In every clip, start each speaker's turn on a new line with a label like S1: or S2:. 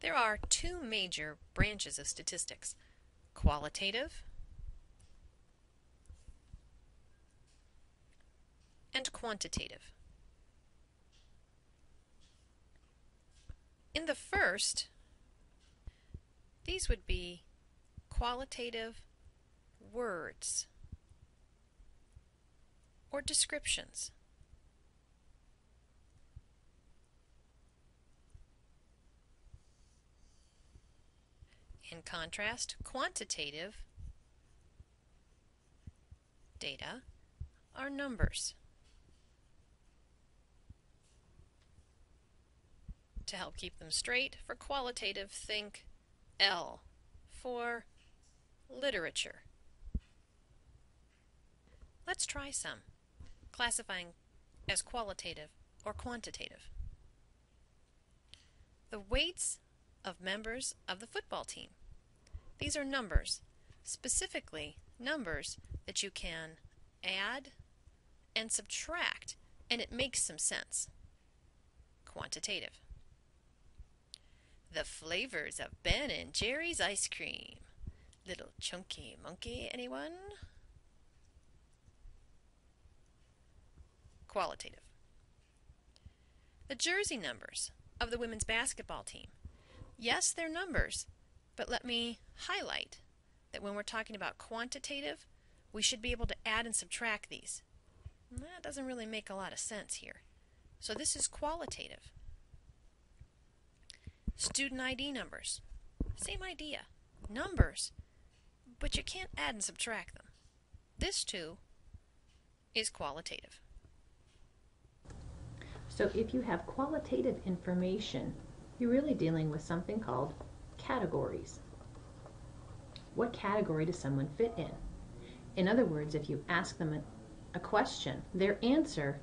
S1: There are two major branches of statistics qualitative and quantitative. In the first, these would be qualitative words or descriptions. In contrast, quantitative data are numbers. To help keep them straight, for qualitative, think L for literature. Let's try some, classifying as qualitative or quantitative. The weights of members of the football team. These are numbers, specifically numbers that you can add and subtract, and it makes some sense. Quantitative. The flavors of Ben and Jerry's ice cream. Little chunky monkey, anyone? Qualitative. The jersey numbers of the women's basketball team. Yes, they're numbers, but let me highlight that when we're talking about quantitative, we should be able to add and subtract these. That doesn't really make a lot of sense here. So this is qualitative. Student ID numbers. Same idea. Numbers, but you can't add and subtract them. This too is qualitative.
S2: So if you have qualitative information, you're really dealing with something called categories. What category does someone fit in? In other words, if you ask them a, question, their answer,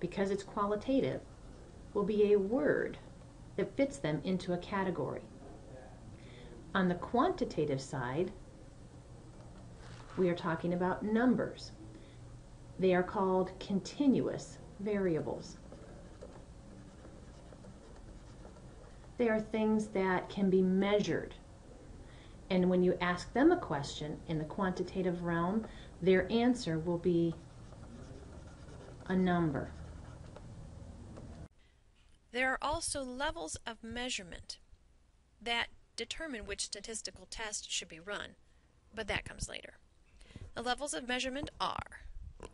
S2: because it's qualitative, will be a word that fits them into a category. On the quantitative side, we are talking about numbers. They are called continuous variables. They are things that can be measured. And when you ask them a question in the quantitative realm, their answer will be a number.
S1: There are also levels of measurement that determine which statistical test should be run, but that comes later. The levels of measurement are,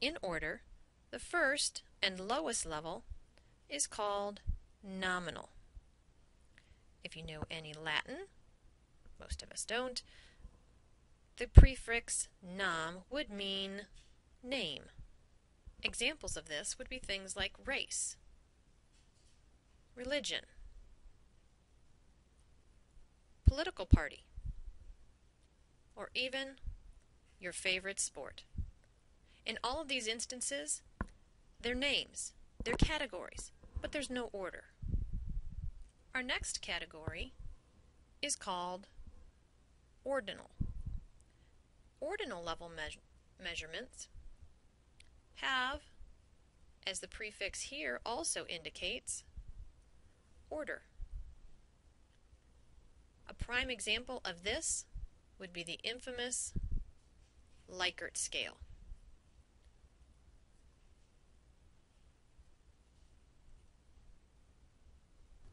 S1: in order, the first and lowest level is called nominal. If you know any Latin, most of us don't, the prefix nom would mean name. Examples of this would be things like race, religion, political party, or even your favorite sport. In all of these instances, they're names, they're categories, but there's no order. Our next category is called ordinal. Ordinal level me measurements have, as the prefix here also indicates, order. A prime example of this would be the infamous Likert scale.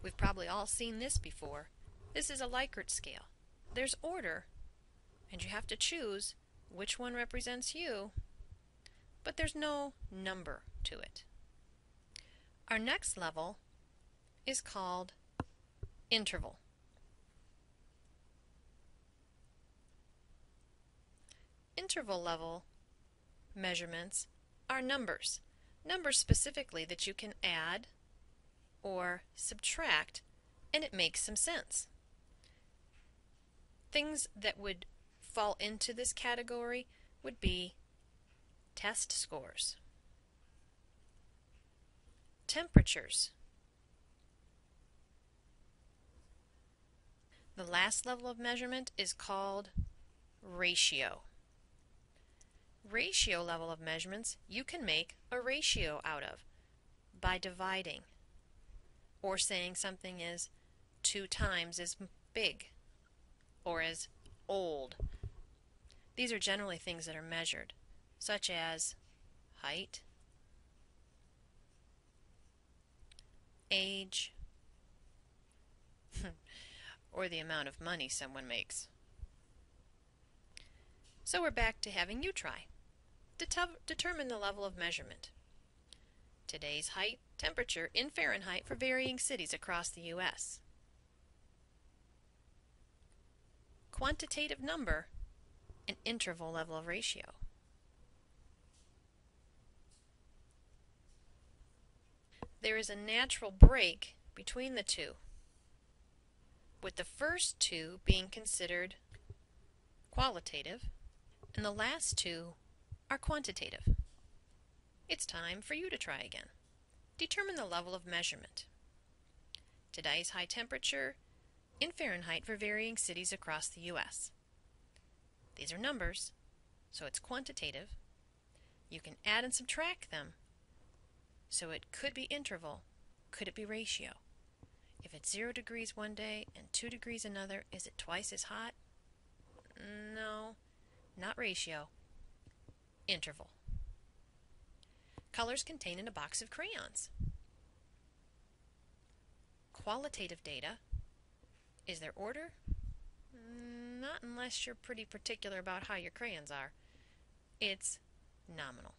S1: We've probably all seen this before. This is a Likert scale. There's order, and you have to choose which one represents you, but there's no number to it. Our next level is called interval. Interval level measurements are numbers. Numbers specifically that you can add or subtract, and it makes some sense. Things that would fall into this category would be test scores, temperatures. The last level of measurement is called ratio. Ratio level of measurements you can make a ratio out of by dividing or saying something is two times as big or as old. These are generally things that are measured, such as height, age, or the amount of money someone makes. So we're back to having you try. Det- determine the level of measurement. Today's height, temperature in Fahrenheit for varying cities across the U.S. Quantitative number, an interval level of ratio. There is a natural break between the two, with the first two being considered qualitative and the last two are quantitative. It's time for you to try again. Determine the level of measurement. Today's high temperature in Fahrenheit for varying cities across the U.S. These are numbers, so it's quantitative. You can add and subtract them, so it could be interval, could it be ratio? If it's 0 degrees one day and 2 degrees another, is it twice as hot? No, not ratio. Interval. Colors contained in a box of crayons. Qualitative data. Is there order? Mm, not unless you're pretty particular about how your crayons are. It's nominal.